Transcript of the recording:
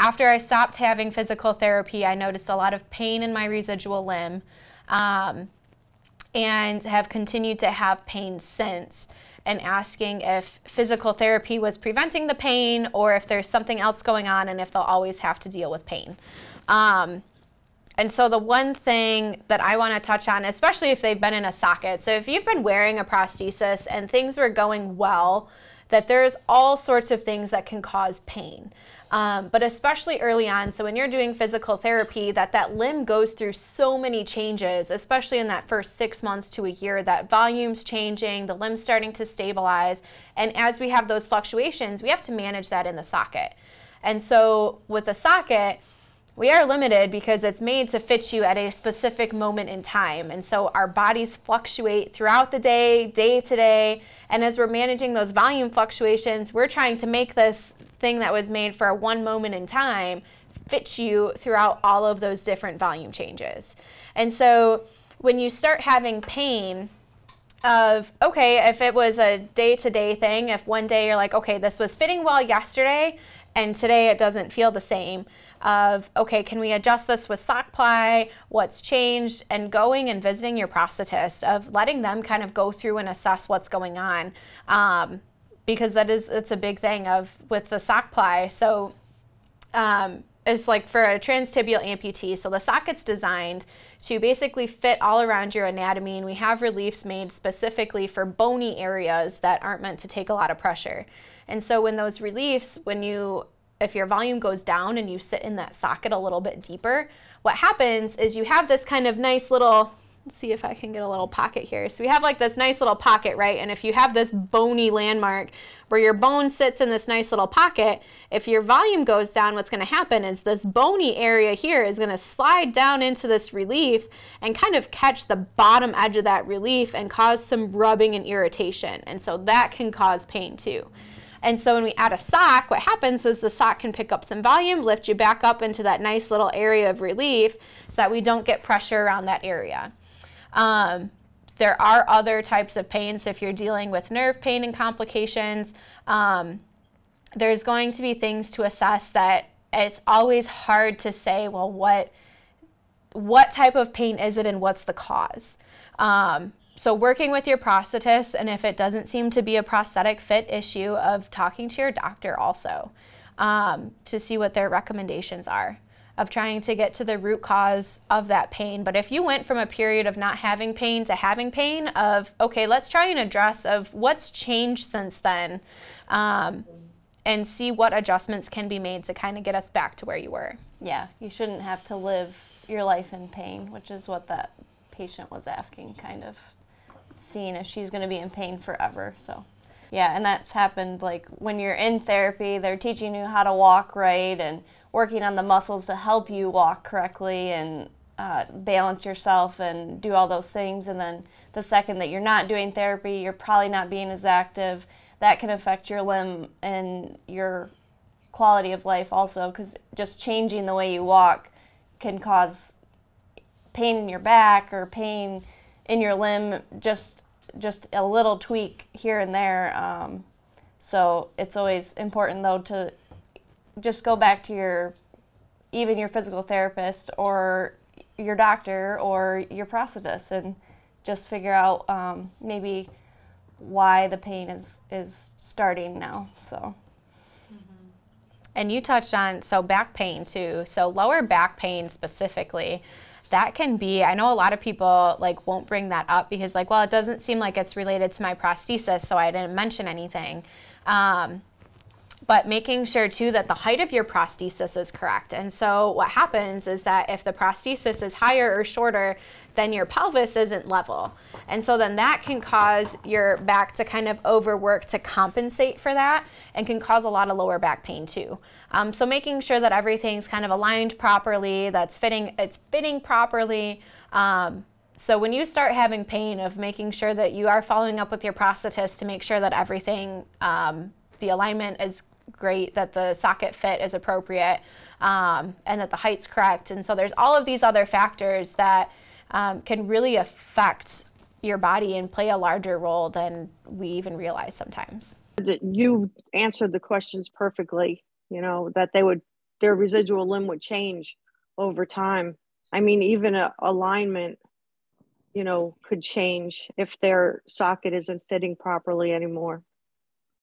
after I stopped having physical therapy, I noticed a lot of pain in my residual limb um, and have continued to have pain since. And asking if physical therapy was preventing the pain or if there's something else going on and if they'll always have to deal with pain. Um, and so the one thing that I want to touch on, especially if they've been in a socket, so if you've been wearing a prosthesis and things were going well, that there's all sorts of things that can cause pain. Um, but especially early on, so when you're doing physical therapy, that that limb goes through so many changes, especially in that first six months to a year, that volume's changing, the limb's starting to stabilize. And as we have those fluctuations, we have to manage that in the socket. And so with a socket, we are limited because it's made to fit you at a specific moment in time. And so our bodies fluctuate throughout the day, day to day. And as we're managing those volume fluctuations, we're trying to make this thing that was made for one moment in time fit you throughout all of those different volume changes. And so when you start having pain, of okay, if it was a day to day thing, if one day you're like, okay, this was fitting well yesterday, and today it doesn't feel the same, of, okay, can we adjust this with sock ply? What's changed? And going and visiting your prosthetist of letting them kind of go through and assess what's going on. Um, because that is, it's a big thing of with the sock ply. So um, it's like for a transtibial amputee. So the socket's designed to basically fit all around your anatomy and we have reliefs made specifically for bony areas that aren't meant to take a lot of pressure. And so when those reliefs, when you if your volume goes down and you sit in that socket a little bit deeper, what happens is you have this kind of nice little, let's see if I can get a little pocket here. So we have like this nice little pocket, right? And if you have this bony landmark where your bone sits in this nice little pocket, if your volume goes down, what's gonna happen is this bony area here is gonna slide down into this relief and kind of catch the bottom edge of that relief and cause some rubbing and irritation. And so that can cause pain too. And so when we add a sock, what happens is the sock can pick up some volume, lift you back up into that nice little area of relief so that we don't get pressure around that area. Um, there are other types of pain. So if you're dealing with nerve pain and complications, um, there's going to be things to assess that it's always hard to say, well, what, what type of pain is it and what's the cause? Um, so working with your prosthetist, and if it doesn't seem to be a prosthetic fit issue, of talking to your doctor also um, to see what their recommendations are of trying to get to the root cause of that pain. But if you went from a period of not having pain to having pain, of okay, let's try and address of what's changed since then, um, and see what adjustments can be made to kind of get us back to where you were. Yeah, you shouldn't have to live your life in pain, which is what that patient was asking, kind of seeing if she's going to be in pain forever. So, yeah, and that's happened like when you're in therapy, they're teaching you how to walk right and working on the muscles to help you walk correctly and uh, balance yourself and do all those things. And then the second that you're not doing therapy, you're probably not being as active. That can affect your limb and your quality of life also because just changing the way you walk can cause pain in your back or pain in your limb just just a little tweak here and there um, so it's always important though to just go back to your even your physical therapist or your doctor or your prosthetist and just figure out um, maybe why the pain is is starting now so and you touched on so back pain too. So lower back pain specifically that can be i know a lot of people like won't bring that up because like well it doesn't seem like it's related to my prosthesis so i didn't mention anything. Um, but making sure too that the height of your prosthesis is correct. And so what happens is that if the prosthesis is higher or shorter, then your pelvis isn't level. And so then that can cause your back to kind of overwork to compensate for that and can cause a lot of lower back pain too. Um, so making sure that everything's kind of aligned properly, that's fitting, it's fitting properly. Um, so when you start having pain of making sure that you are following up with your prosthetist to make sure that everything, um, the alignment is great, that the socket fit is appropriate, um, and that the height's correct. And so there's all of these other factors that um, can really affect your body and play a larger role than we even realize sometimes. You answered the questions perfectly, you know, that they would their residual limb would change over time. I mean, even a alignment, you know, could change if their socket isn't fitting properly anymore.